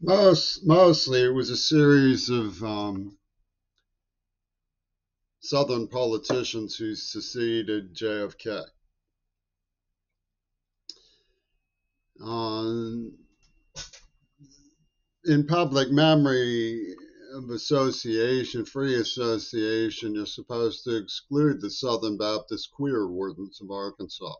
Most mostly, it was a series of um, Southern politicians who succeeded JFK. Um, in public memory of association, free association, you're supposed to exclude the Southern Baptist queer wardens of Arkansas.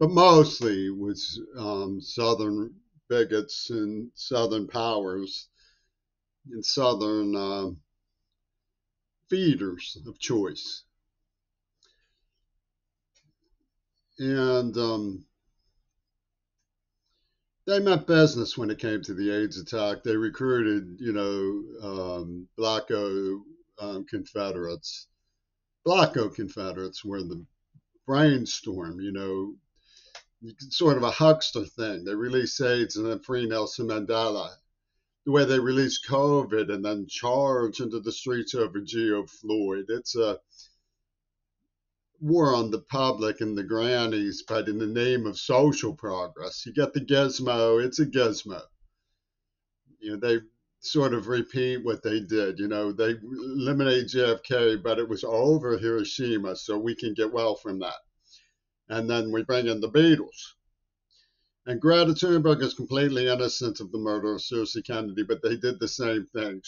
But mostly it was um, Southern bigots and Southern powers and Southern uh, feeders of choice. And um, they meant business when it came to the AIDS attack. They recruited, you know, um, Blacko um, Confederates. Blacko Confederates were the brainstorm, you know, sort of a huckster thing. They released AIDS and then free Nelson Mandela. The way they released COVID and then charge into the streets over Geo Floyd. It's a war on the public and the grannies, but in the name of social progress. You get the gizmo, it's a gizmo. You know, they sort of repeat what they did. You know, they eliminated JFK, but it was over Hiroshima, so we can get well from that. And then we bring in the Beatles. And Greta Thunberg is completely innocent of the murder of Circe Kennedy, but they did the same thing.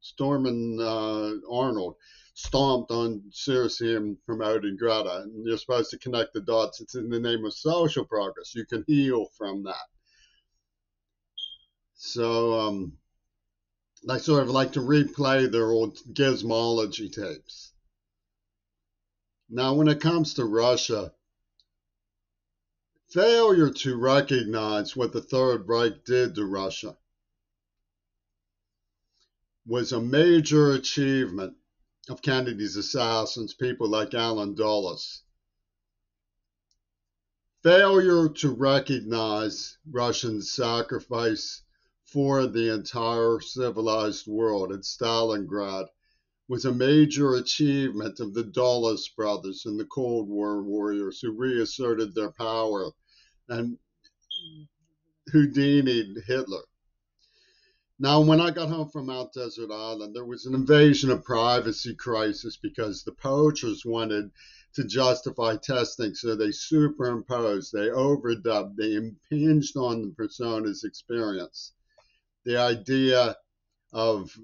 Stormin uh, Arnold stomped on Circe and promoted Greta. And you're supposed to connect the dots. It's in the name of social progress. You can heal from that. So um, I sort of like to replay their old gizmology tapes. Now, when it comes to Russia, failure to recognize what the Third Reich did to Russia was a major achievement of Kennedy's assassins, people like Allen Dulles. Failure to recognize Russian sacrifice for the entire civilized world at Stalingrad was a major achievement of the Dulles brothers and the Cold War warriors who reasserted their power and Houdini'd Hitler. Now, when I got home from Mount Desert Island, there was an invasion of privacy crisis because the poachers wanted to justify testing, so they superimposed, they overdubbed, they impinged on the persona's experience. The idea of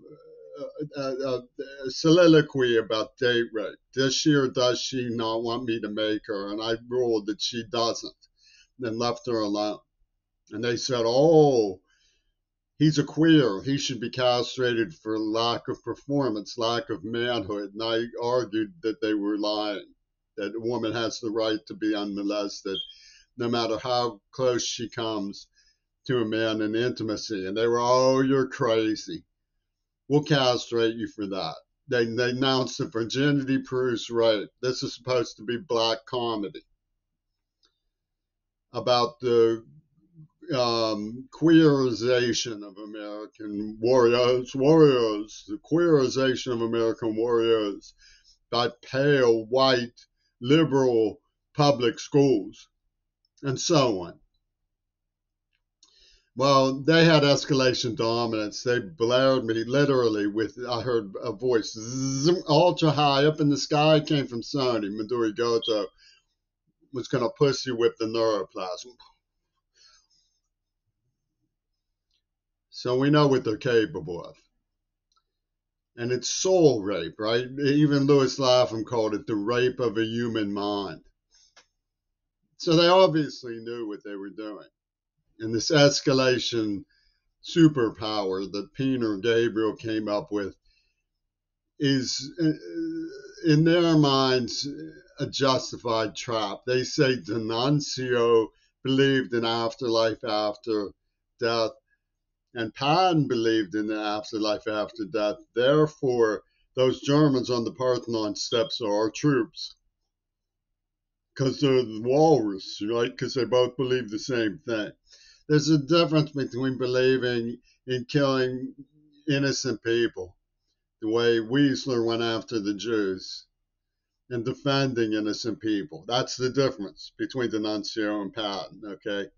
a, uh, uh, soliloquy about date rape. Does she or does she not want me to make her? And I ruled that she doesn't, then left her alone. And they said, oh, he's a queer. He should be castrated for lack of performance, lack of manhood. And I argued that they were lying, that a woman has the right to be unmolested, no matter how close she comes to a man in intimacy. And they were, oh, you're crazy. We'll castrate you for that. They, they announced the virginity proves rape. This is supposed to be black comedy about the um, queerization of American warriors, warriors, the queerization of American warriors by pale, white, liberal public schools, and so on. Well, they had escalation dominance. They blared me literally with, I heard a voice, zzz, ultra high up in the sky, came from Sony. Midori Goto was going to pussy whip the neuroplasm. So we know what they're capable of. And it's soul rape, right? Even Lewis Lapham called it the rape of a human mind. So they obviously knew what they were doing. And this escalation superpower that Peter Gabriel came up with is, uh, in their minds, a justified trap. They say D'Annunzio believed in afterlife after death and Pan believed in the afterlife after death. Therefore, those Germans on the Parthenon steps are our troops. Because they're the walrus, right? Because they both believe the same thing. There's a difference between believing in killing innocent people, the way Weisler went after the Jews, and defending innocent people. That's the difference between D'Annunzio and Patton, okay?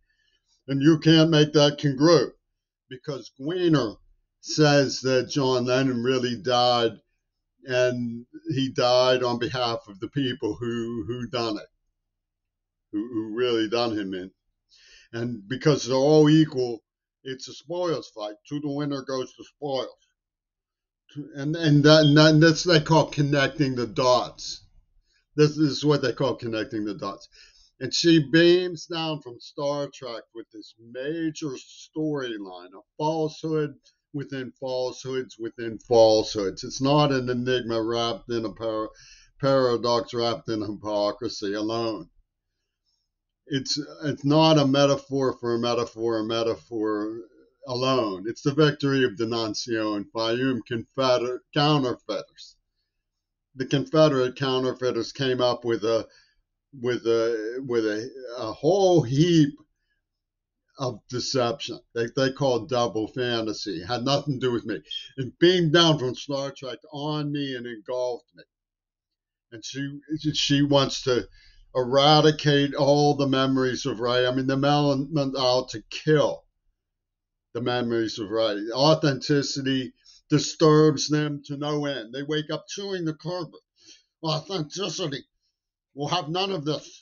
And you can't make that congruent because Gweener says that John Lennon really died and he died on behalf of the people who who done it, who, who really done him in. And because they're all equal, it's a spoils fight. To the winner goes the spoils. And and, that, and that's they call connecting the dots. This, is what they call connecting the dots. And she beams down from Star Trek with this major storyline of falsehood within falsehoods within falsehoods. It's not an enigma wrapped in a par- paradox wrapped in hypocrisy alone. It's it's not a metaphor for a metaphor, a metaphor alone. It's the victory of D'Annunzio and Fayum Confederate counterfeiters. The Confederate counterfeiters came up with a with a with a, a whole heap of deception. They, they call double fantasy. Had nothing to do with me. It beamed down from Star Trek on me and engulfed me. And she she wants to eradicate all the memories of Ray. I mean, the meant out uh, to kill the memories of Ray. Authenticity disturbs them to no end. They wake up chewing the carpet. Authenticity. We'll have none of this.